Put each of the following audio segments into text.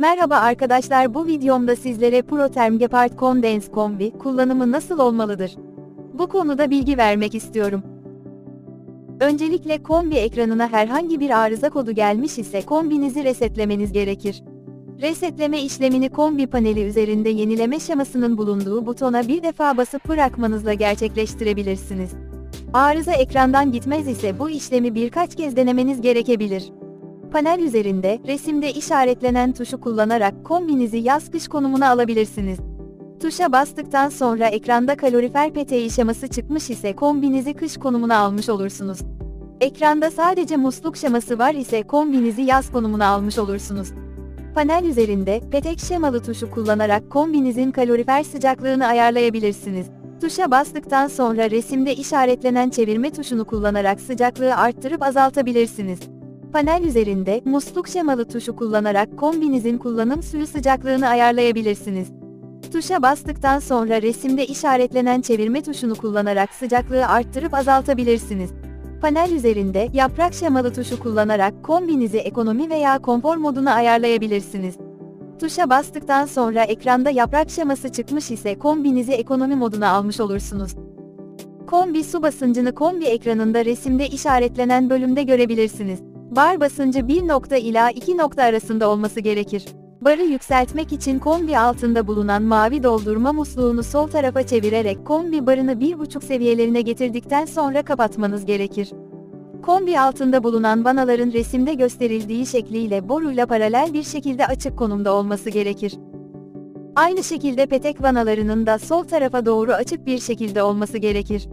Merhaba arkadaşlar bu videomda sizlere ProTherm Gepard Condense Kombi kullanımı nasıl olmalıdır? Bu konuda bilgi vermek istiyorum. Öncelikle kombi ekranına herhangi bir arıza kodu gelmiş ise kombinizi resetlemeniz gerekir. Resetleme işlemini kombi paneli üzerinde yenileme şemasının bulunduğu butona bir defa basıp bırakmanızla gerçekleştirebilirsiniz. Arıza ekrandan gitmez ise bu işlemi birkaç kez denemeniz gerekebilir. Panel üzerinde, resimde işaretlenen tuşu kullanarak kombinizi yaz-kış konumuna alabilirsiniz. Tuşa bastıktan sonra ekranda kalorifer peteği şeması çıkmış ise kombinizi kış konumuna almış olursunuz. Ekranda sadece musluk şeması var ise kombinizi yaz konumuna almış olursunuz. Panel üzerinde, petek şemalı tuşu kullanarak kombinizin kalorifer sıcaklığını ayarlayabilirsiniz. Tuşa bastıktan sonra resimde işaretlenen çevirme tuşunu kullanarak sıcaklığı arttırıp azaltabilirsiniz. Panel üzerinde, musluk şemalı tuşu kullanarak kombinizin kullanım suyu sıcaklığını ayarlayabilirsiniz. Tuşa bastıktan sonra resimde işaretlenen çevirme tuşunu kullanarak sıcaklığı arttırıp azaltabilirsiniz. Panel üzerinde, yaprak şemalı tuşu kullanarak kombinizi ekonomi veya konfor moduna ayarlayabilirsiniz. Tuşa bastıktan sonra ekranda yaprak şeması çıkmış ise kombinizi ekonomi moduna almış olursunuz. Kombi su basıncını kombi ekranında resimde işaretlenen bölümde görebilirsiniz. Bar basıncı 1 nokta ila 2 nokta arasında olması gerekir. Barı yükseltmek için kombi altında bulunan mavi doldurma musluğunu sol tarafa çevirerek kombi barını 1,5 seviyelerine getirdikten sonra kapatmanız gerekir. Kombi altında bulunan vanaların resimde gösterildiği şekliyle boruyla paralel bir şekilde açık konumda olması gerekir. Aynı şekilde petek vanalarının da sol tarafa doğru açık bir şekilde olması gerekir.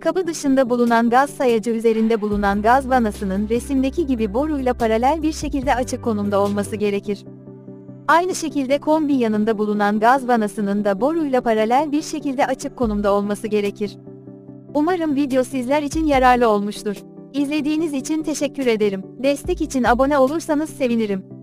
Kapı dışında bulunan gaz sayacı üzerinde bulunan gaz vanasının resimdeki gibi boruyla paralel bir şekilde açık konumda olması gerekir. Aynı şekilde kombi yanında bulunan gaz vanasının da boruyla paralel bir şekilde açık konumda olması gerekir. Umarım video sizler için yararlı olmuştur. İzlediğiniz için teşekkür ederim. Destek için abone olursanız sevinirim.